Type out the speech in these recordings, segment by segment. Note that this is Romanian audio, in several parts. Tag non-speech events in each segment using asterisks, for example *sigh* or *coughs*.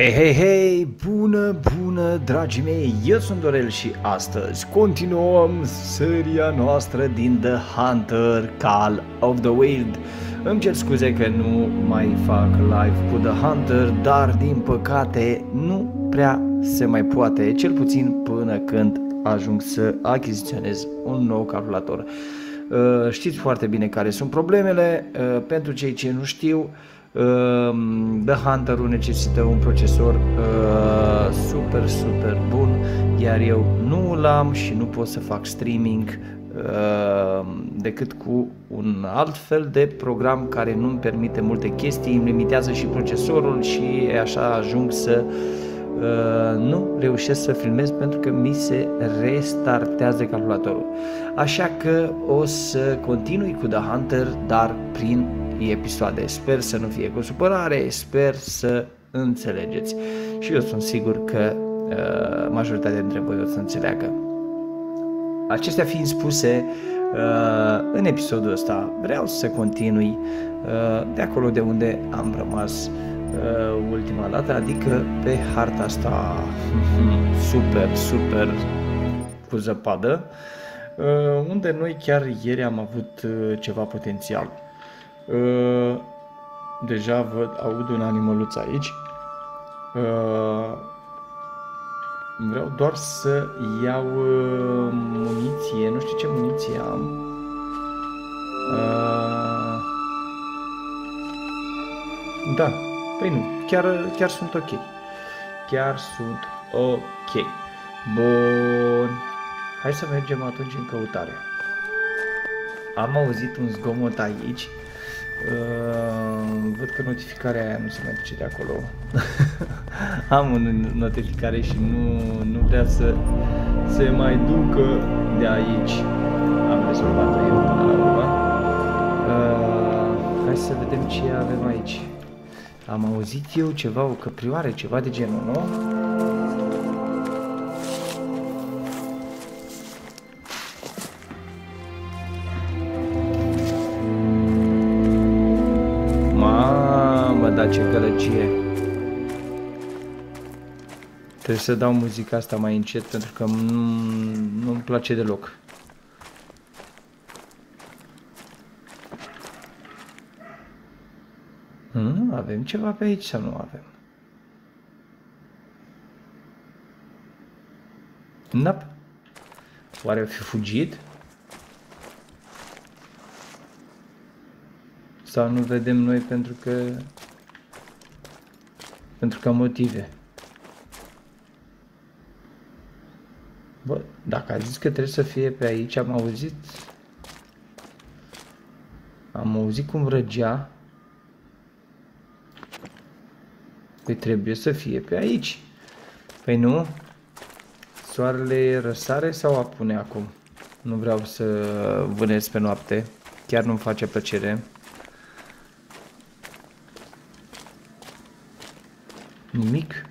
Hei, hei, hei, bună, bună, dragii mei, eu sunt Dorel și astăzi continuăm seria noastră din The Hunter Call of the Wild. Îmi cer scuze că nu mai fac live cu The Hunter, dar din păcate nu prea se mai poate, cel puțin până când ajung să achiziționez un nou calculator. Uh, știți foarte bine care sunt problemele, uh, pentru cei ce nu știu, Ehm, The Hunter-ul necesită un procesor uh, super, super bun, iar eu nu îl am și nu pot să fac streaming uh, decât cu un alt fel de program care nu îmi permite multe chestii, îmi limitează și procesorul și așa ajung să uh, nu reușesc să filmez pentru că mi se restartează calculatorul. Așa că o să continui cu The Hunter, dar prin episoade. Sper să nu fie cu supărare, sper să înțelegeți. Și eu sunt sigur că uh, majoritatea dintre voi o să înțeleagă. Acestea fiind spuse, uh, în episodul ăsta vreau să continui uh, de acolo de unde am rămas uh, ultima dată, adică pe harta asta *laughs* super, super cu zăpadă, uh, unde noi chiar ieri am avut uh, ceva potențial. Uh, deja văd, aud un animăluț aici. Uh, vreau doar să iau uh, muniție, nu știu ce muniție am. Uh, da, păi nu, chiar, chiar sunt ok. Chiar sunt ok. Bun. Hai să mergem atunci în căutare. Am auzit un zgomot aici Uh, văd că notificarea aia nu se mai duce de acolo. *laughs* Am o notificare și nu, nu vrea să se mai ducă de aici. Am rezolvat-o eu până la urmă. Uh, hai să vedem ce avem aici. Am auzit eu ceva, o căprioare, ceva de genul, nu? Ce gălăgie. Trebuie să dau muzica asta mai încet pentru că nu, nu-mi place deloc. Hmm, avem ceva pe aici sau nu avem? Nap. Oare fi fugit? Sau nu vedem noi pentru că pentru că motive. Bă, dacă a zis că trebuie să fie pe aici, am auzit... Am auzit cum răgea. Păi trebuie să fie pe aici. Păi nu? Soarele răsare sau apune acum? Nu vreau să vânez pe noapte. Chiar nu-mi face plăcere. Nimic.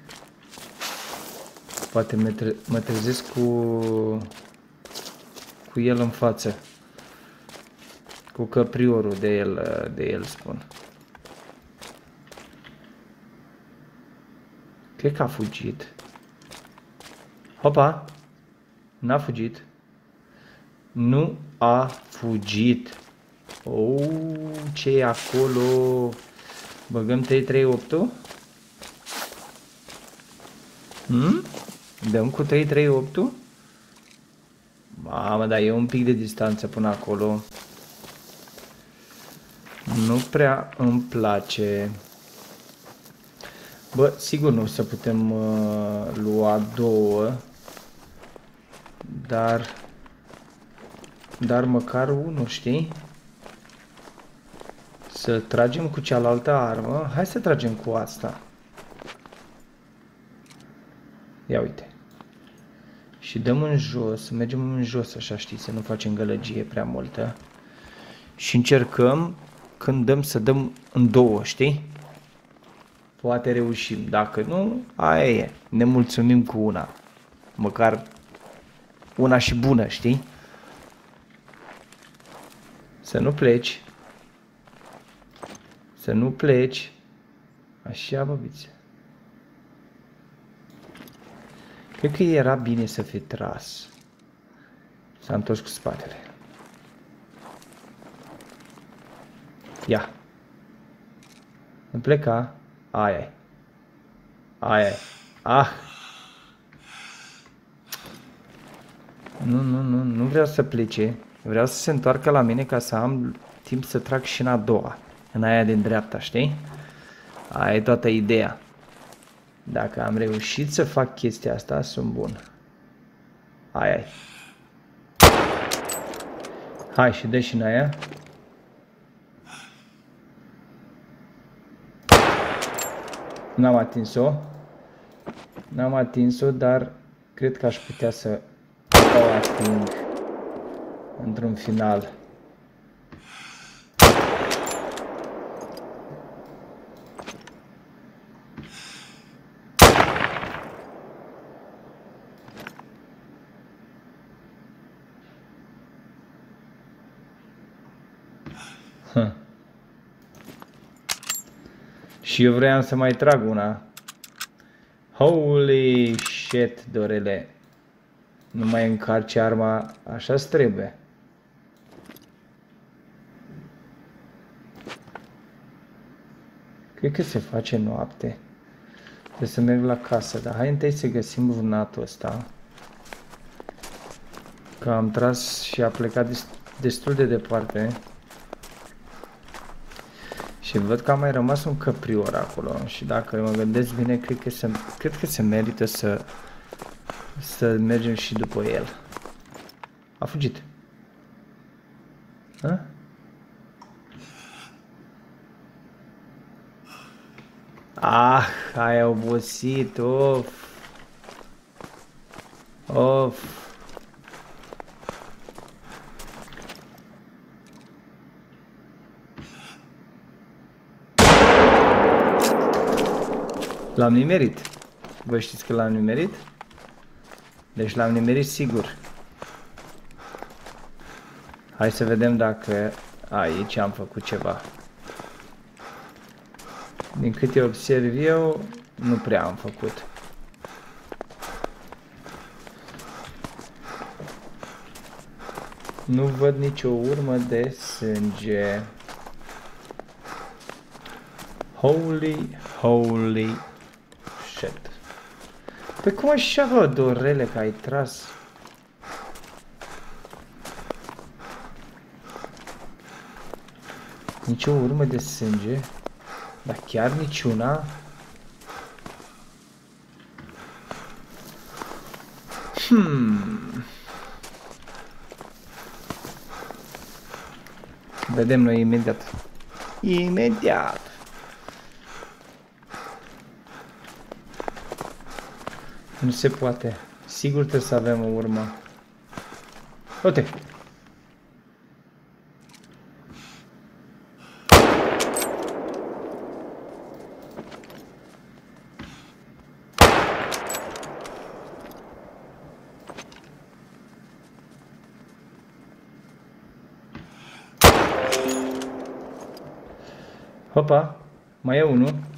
Poate mă, tre mă trezesc cu, cu el în față. Cu căpriorul de el, de el spun. Cred că a fugit. Hopa! N-a fugit. Nu a fugit. Oh, ce e acolo? Băgăm 338 -ul? Hmm? Dăm cu 338 Mamă, dar e un pic de distanță până acolo. Nu prea îmi place. Bă, sigur nu o să putem uh, lua două. Dar... Dar măcar unul, știi? Să tragem cu cealaltă armă. Hai să tragem cu asta. Ia uite. Și dăm în jos, mergem în jos așa știți, să nu facem gălăgie prea multă. Și încercăm când dăm să dăm în două, știi? Poate reușim, dacă nu, aia e. Ne mulțumim cu una. Măcar una și bună, știi? Să nu pleci. Să nu pleci. Așa, băbițe. Cred că era bine să fi tras. S-a întors cu spatele. Ia. Nu pleca. Aia -i. Aia -i. Ah! Nu, nu, nu, nu vreau să plece. Vreau să se întoarcă la mine ca să am timp să trag și în a doua. În aia din dreapta, știi? Aia e toată ideea. Dacă am reușit să fac chestia asta, sunt bun. Aia -i. Hai și dă și în aia. N-am atins-o. N-am atins-o, dar cred că aș putea să o ating într-un final. Și eu vreau să mai trag una. Holy shit, Dorele. Nu mai încarci arma, așa trebuie. Cred că se face noapte. Trebuie să merg la casă, dar hai întâi să găsim vânatul ăsta. Că am tras și a plecat destul de departe. Și văd că a mai rămas un căprior acolo și dacă mă gândesc bine, cred că se, cred că se merită să, să mergem și după el. A fugit. Ha? Ah, ai obosit, of. Of. L-am nimerit. Vă știți că l-am nimerit? Deci l-am nimerit sigur. Hai să vedem dacă aici am făcut ceva. Din câte observ eu, nu prea am făcut. Nu văd nicio urmă de sânge. Holy, holy shit. Păi cum așa, bă, Dorele, că ai tras? Nici o urmă de sânge? Dar chiar niciuna? Hmm. Vedem noi imediat. Imediat. Nu se poate. Sigur trebuie să avem o urmă. Uite. Hopa, mai e unul.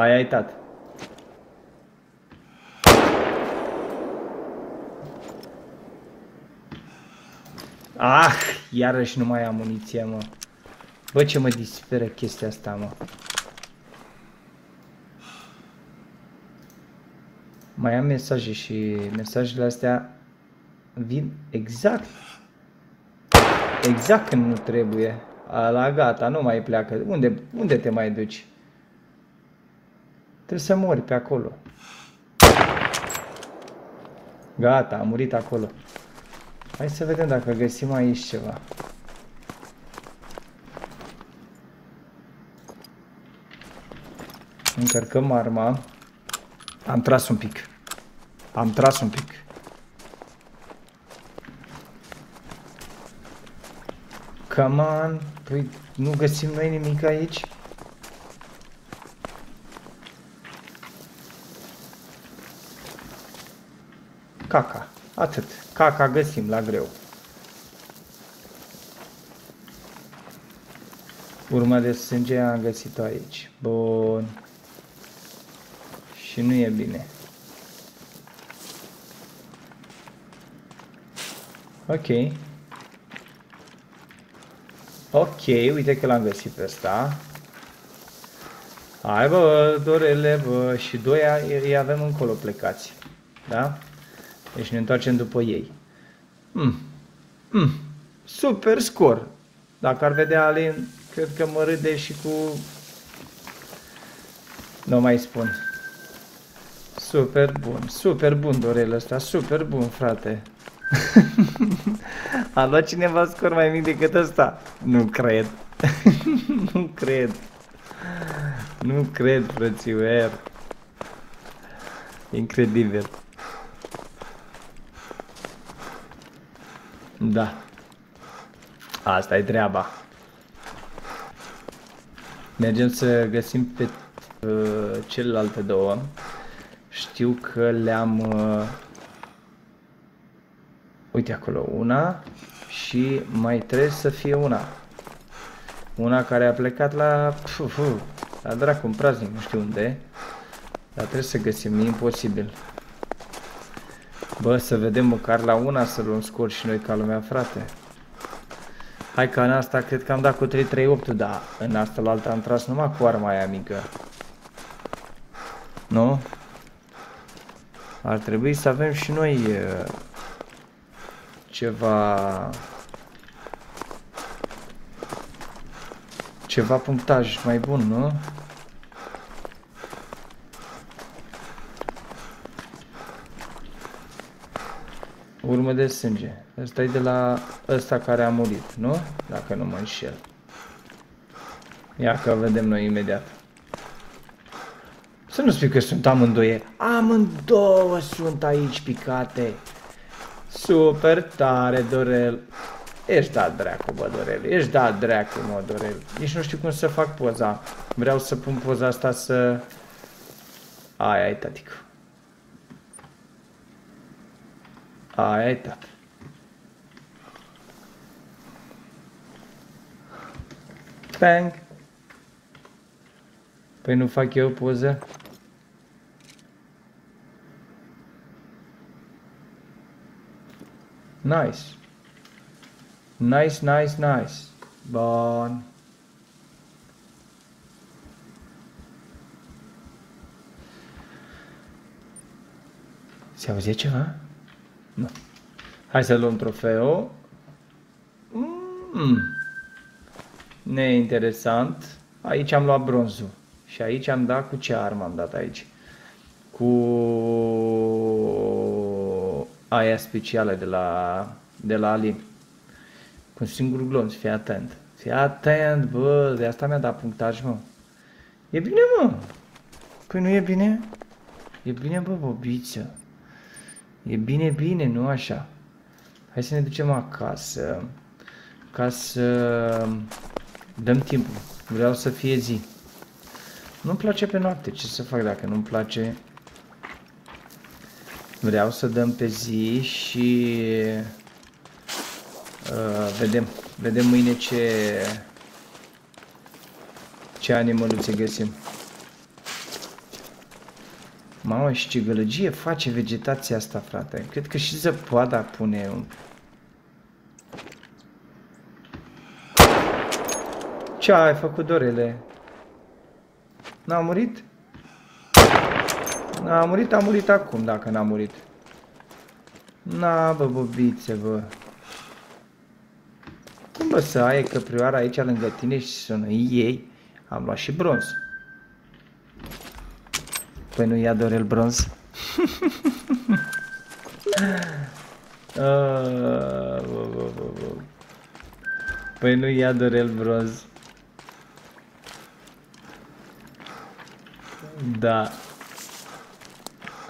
Ai tat. Ah, iarăși nu mai am muniție, mă. Bă, ce mă disperă chestia asta, mă. Mai am mesaje și mesajele astea vin exact. Exact când nu trebuie. La gata, nu mai pleacă. Unde, unde te mai duci? Trebuie să mori pe acolo. Gata, a murit acolo. Hai să vedem dacă găsim aici ceva. Încărcăm arma. Am tras un pic. Am tras un pic. Come on. Păi nu găsim noi nimic aici? Caca. Atât. Caca găsim la greu. Urma de sânge am găsit-o aici. Bun. Și nu e bine. Ok. Ok, uite că l-am găsit pe ăsta. Hai bă, dorele, bă, și doi îi avem încolo plecați. Da? Deci ne întoarcem după ei. Mm. Mm. Super scor. Dacă ar vedea Alin, cred că mă râde și cu... Nu mai spun. Super bun, super bun Dorel ăsta, super bun, frate. *laughs* A luat cineva scor mai mic decât ăsta? Nu cred. *laughs* nu cred. Nu cred, frățiuer. Incredibil. Da. Asta e treaba. Mergem să găsim pe uh, celelalte două. Știu că le-am... Uh, uite acolo, una și mai trebuie să fie una. Una care a plecat la... Puf, puf, la dracu, în praznic, nu știu unde. Dar trebuie să găsim, e imposibil. Bă, să vedem măcar la una să luăm scor și noi ca lumea, frate. Hai că în asta cred că am dat cu 3-3-8, dar în asta la alta am tras numai cu arma aia mică. Nu? Ar trebui să avem și noi uh, ceva ceva punctaj mai bun, nu? Urmă de sânge. Ăsta e de la ăsta care a murit, nu? Dacă nu mă înșel. Ia că vedem noi imediat. Să nu spui că sunt amândoi. Amândouă sunt aici picate. Super tare, Dorel. Ești dat dracu, bă, Dorel. Ești dat dracu, mă, Dorel. Nici nu știu cum să fac poza. Vreau să pun poza asta să... Aia e, taticu. Aia e, tati. Bang. Păi fac eu poză? Nice. Nice, nice, nice. Bun. Se auzie ceva? Nu. Hai să luăm trofeu. Mm. Neinteresant. Aici am luat bronzul. Și aici am dat cu ce armă am dat aici? Cu aia specială de la, de la Alin. Cu un singur glonț, fii atent. Fii atent, bă, de asta mi-a dat punctaj, mă. E bine, mă. Păi nu e bine? E bine, bă, bobiță. E bine, bine, nu așa. Hai să ne ducem acasă ca să dăm timpul. Vreau să fie zi. Nu-mi place pe noapte, ce să fac dacă nu-mi place? Vreau să dăm pe zi și uh, vedem, vedem mâine ce ce animăluțe găsim. Mamă, și ce gălăgie face vegetația asta, frate. Cred că și zăpada pune un... Ce ai făcut, Dorele? N-a murit? N-a murit, a murit acum, dacă n-a murit. Na, bă, bobițe, bă. Cum bă să ai căprioara aici lângă tine și să nu ei? Am luat și bronz. Păi nu ia Dorel bronz? *laughs* Ah, păi nu ia Dorel bronz. Da.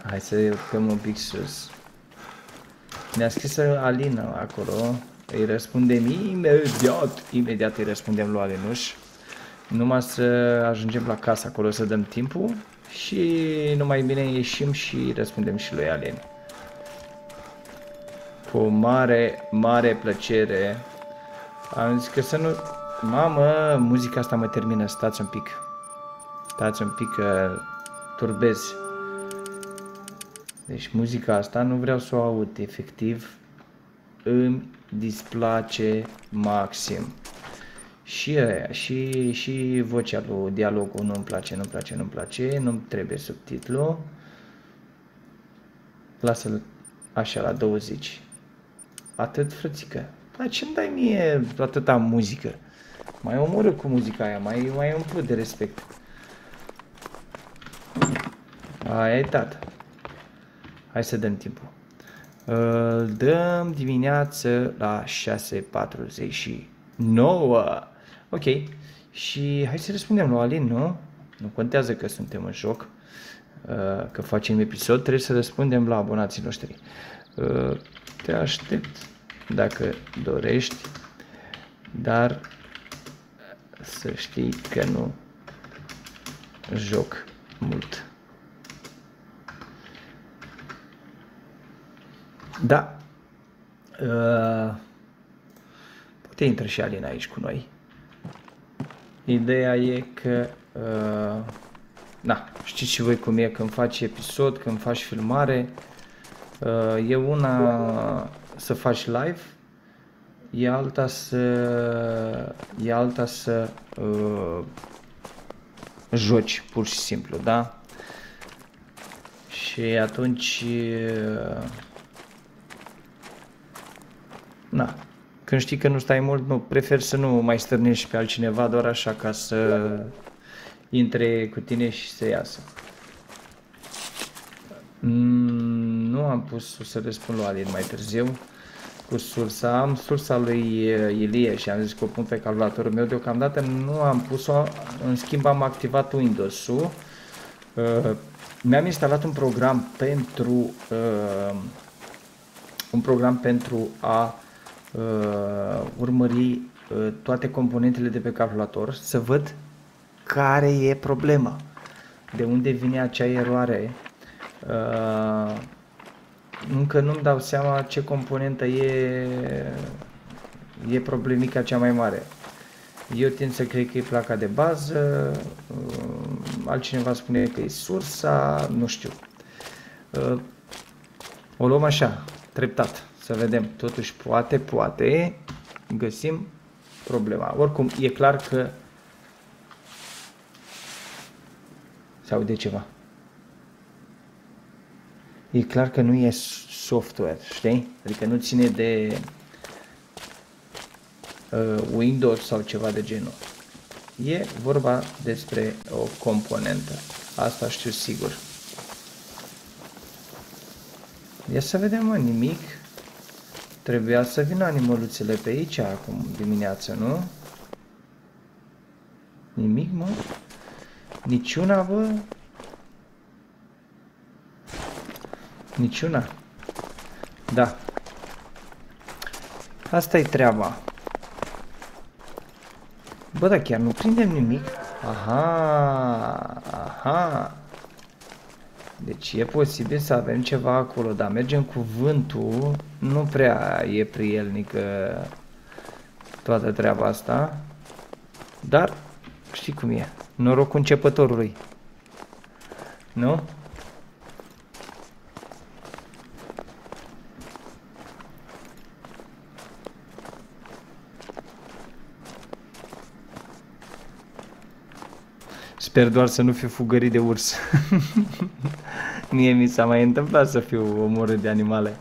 Hai să urcăm un pic sus. Ne-a scris Alina acolo. Îi răspundem imediat. Imediat îi răspundem lui Alinuș. Numai să ajungem la casă acolo să dăm timpul. Și numai bine ieșim și răspundem și lui Alin. Cu mare, mare plăcere. Am zis că să nu... Mamă, muzica asta mă termină. Stați un pic. Stați un pic că turbezi. Deci muzica asta nu vreau să o aud, efectiv îmi displace maxim. Și aia, și, și vocea lui dialogul nu-mi place, nu-mi place, nu-mi place, nu-mi trebuie subtitlu. Lasă-l așa la 20. Atât, frățică. Dar ce-mi dai mie atâta muzică? Mai omoră cu muzica aia, mai, mai umplu de respect. Aia e tată. Hai să dăm timpul. Îl dăm dimineață la 6.49. Ok. Și hai să răspundem la Alin, nu? Nu contează că suntem în joc, uh, că facem episod, trebuie să răspundem la abonații noștri. Uh, te aștept dacă dorești, dar să știi că nu joc mult. Da. Uh, poate intră și Alina aici cu noi. Ideea e că, uh, na, știți și voi cum e când faci episod, când faci filmare, uh, e una să faci live, e alta să, e alta să uh, joci pur și simplu, da? Și atunci uh, na, când știi că nu stai mult, nu, prefer să nu mai stârnești pe altcineva doar așa ca să intre cu tine și să iasă. Mm, nu am pus să răspund lui Alin mai târziu cu sursa. Am sursa lui Ilie și am zis că o pun pe calculatorul meu. Deocamdată nu am pus-o, în schimb am activat Windows-ul. Uh, mi-am instalat un program pentru uh, un program pentru a uh, urmări uh, toate componentele de pe calculator, să văd care e problema, de unde vine acea eroare. Uh, încă nu-mi dau seama ce componentă e, e problemica cea mai mare. Eu tind să cred că e placa de bază, uh, altcineva spune că e sursa, nu știu. Uh, o luăm așa, treptat. Să vedem, totuși poate, poate găsim problema. Oricum, e clar că se aude ceva. E clar că nu e software, știi? Adică nu ține de uh, Windows sau ceva de genul. E vorba despre o componentă. Asta știu sigur. Ia să vedem, mă, nimic. Trebuia să vină animăluțele pe aici acum dimineață, nu? Nimic, mă? Niciuna, bă? Niciuna. Da. Asta e treaba. Bă, dar chiar nu prindem nimic? Aha, aha. Deci e posibil să avem ceva acolo, dar mergem cu vântul, nu prea e prielnică toată treaba asta, dar știi cum e, norocul începătorului, nu? Sper doar să nu fiu fugărit de urs. *laughs* Mie mi s-a mai întâmplat să fiu omorât de animale.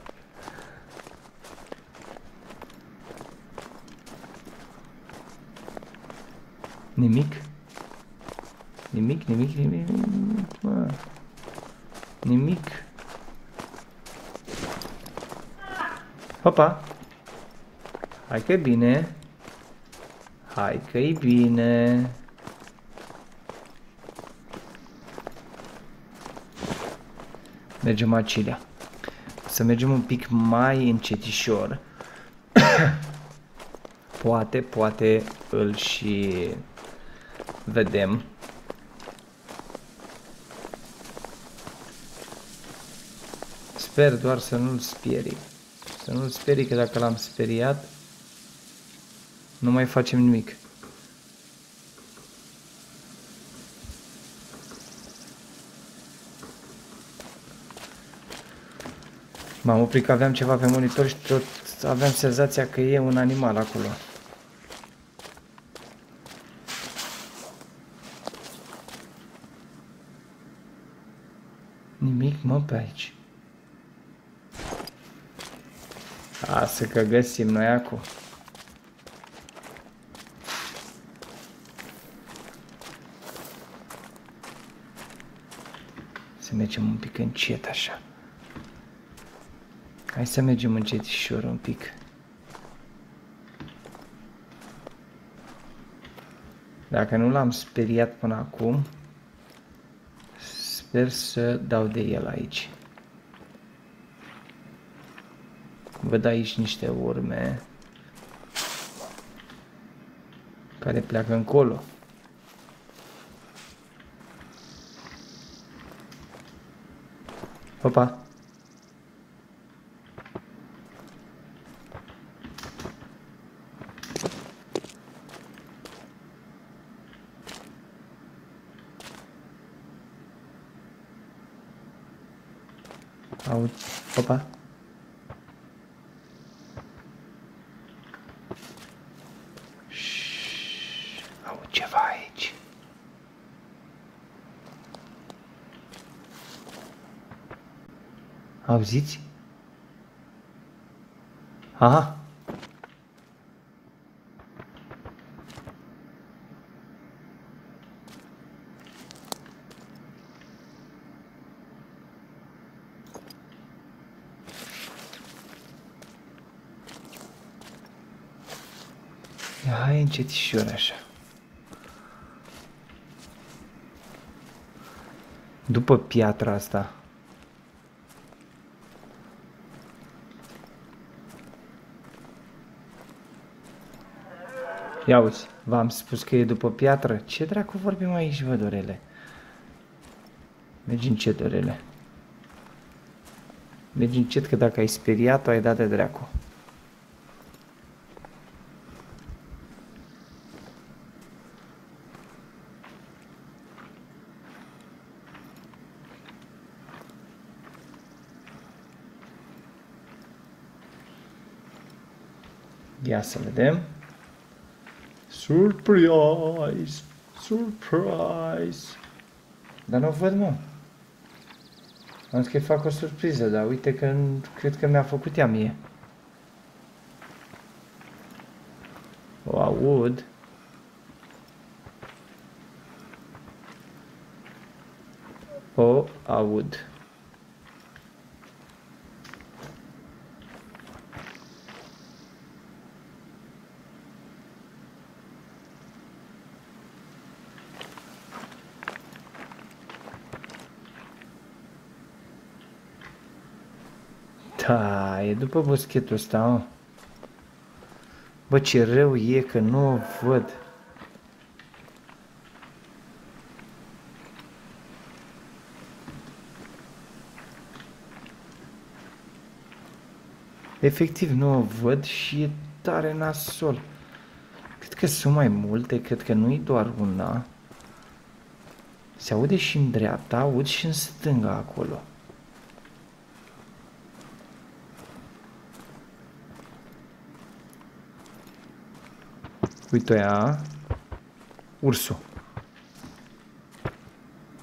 Nimic? Nimic, nimic, nimic, nimic, mă. Nimic. Hopa! Hai că e bine. Hai că e bine. Mergem acilea. Să mergem un pic mai încetișor. *coughs* poate, poate îl și vedem. Sper doar să nu-l sperii. Să nu-l sperii, că dacă l-am speriat, nu mai facem nimic. M-am oprit că aveam ceva pe monitor și tot aveam senzația că e un animal acolo. Nimic, mă, pe aici. Lasă că găsim noi acum. Să mergem un pic încet așa. Hai să mergem încetișor un pic. Dacă nu l-am speriat până acum, sper să dau de el aici. Văd aici niște urme care pleacă încolo. Opa! Aud. Opa! Auziți? Aha. Hai încetișor așa. După piatra asta, Ia uzi, v-am spus că e după piatră. Ce dracu vorbim aici, vă, dorele? Mergi încet, dorele. Mergi încet, că dacă ai speriat-o, ai dat de dracu. Ia să vedem. Surprise! Surprise! Dar nu văd, mă. Am zis că fac o surpriză, dar uite că cred că mi-a făcut ea mie. O aud. O aud. Da, e după boschetul ăsta, mă. Bă, ce rău e că nu o văd. Efectiv nu o văd și e tare nasol. Cred că sunt mai multe, cred că nu e doar una. Se aude și în dreapta, aud și în stânga acolo. Uite aia. Ursul.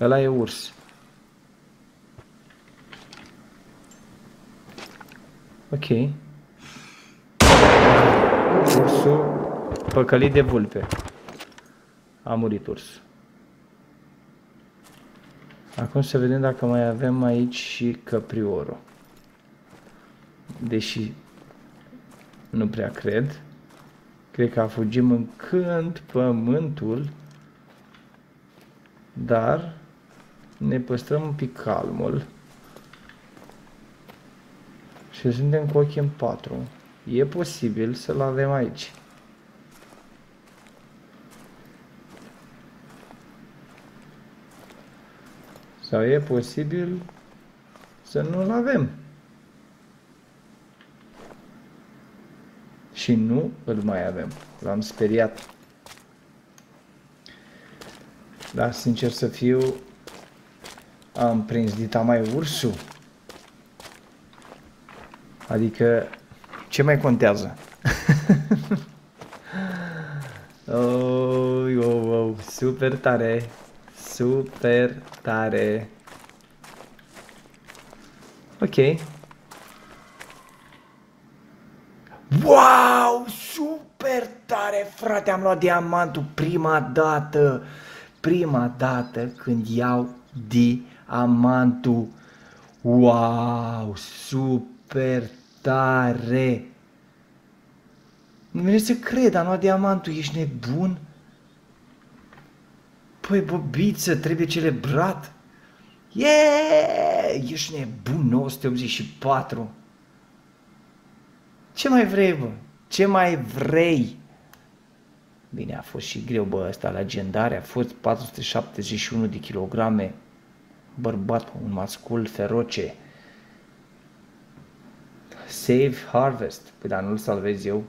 Ăla e urs. Ok. Ursul păcălit de vulpe. A murit urs. Acum să vedem dacă mai avem aici și căpriorul. Deși nu prea cred. Cred că a fugit mâncând pământul, dar ne păstrăm un pic calmul și suntem cu ochii în patru. E posibil să-l avem aici. Sau e posibil să nu-l avem. Și nu îl mai avem. L-am speriat. Dar, sincer să fiu, am prins dita mai ursul. Adică, ce mai contează? oh, oh, oh, super tare, super tare. Ok. Wow, super tare, frate, am luat diamantul prima dată, prima dată când iau diamantul. Wow, super tare. Nu vine să cred, am luat diamantul, ești nebun? Păi, bobiță, trebuie celebrat. Yeah! Ești nebun, 984. Ce mai vrei, bă? Ce mai vrei? Bine, a fost și greu, bă, ăsta legendare, a fost 471 de kilograme, bărbat, un mascul feroce. Save Harvest, păi dar nu-l salvez eu.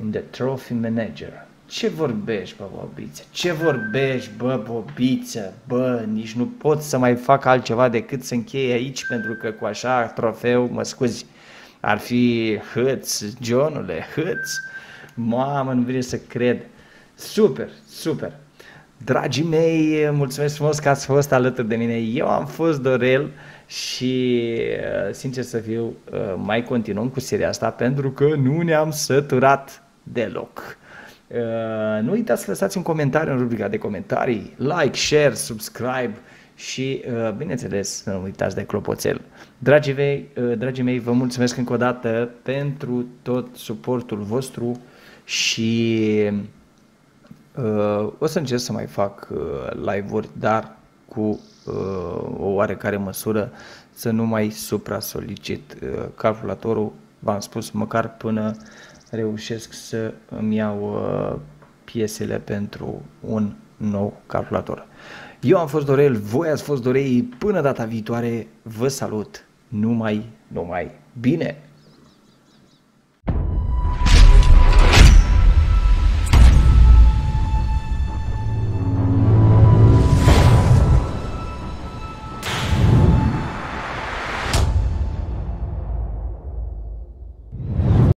In the Trophy Manager. Ce vorbești, bă, bobiță? Ce vorbești, bă, bobiță? Bă, nici nu pot să mai fac altceva decât să închei aici, pentru că cu așa trofeu, mă scuzi, ar fi hâț, Johnule, hâț. Mamă, nu vine să cred. Super, super. Dragii mei, mulțumesc frumos că ați fost alături de mine. Eu am fost Dorel și, uh, sincer să fiu, uh, mai continuăm cu seria asta pentru că nu ne-am săturat deloc. Uh, nu uitați să lăsați un comentariu în rubrica de comentarii, like, share, subscribe și, bineînțeles, să nu uitați de clopoțel. Dragii mei, dragii mei, vă mulțumesc încă o dată pentru tot suportul vostru și uh, o să încerc să mai fac uh, live-uri, dar cu uh, o oarecare măsură să nu mai supra-solicit uh, calculatorul, v-am spus, măcar până reușesc să îmi iau uh, piesele pentru un nou calculator. Eu am fost Dorel, voi ați fost Dorei, până data viitoare, vă salut, numai, numai bine!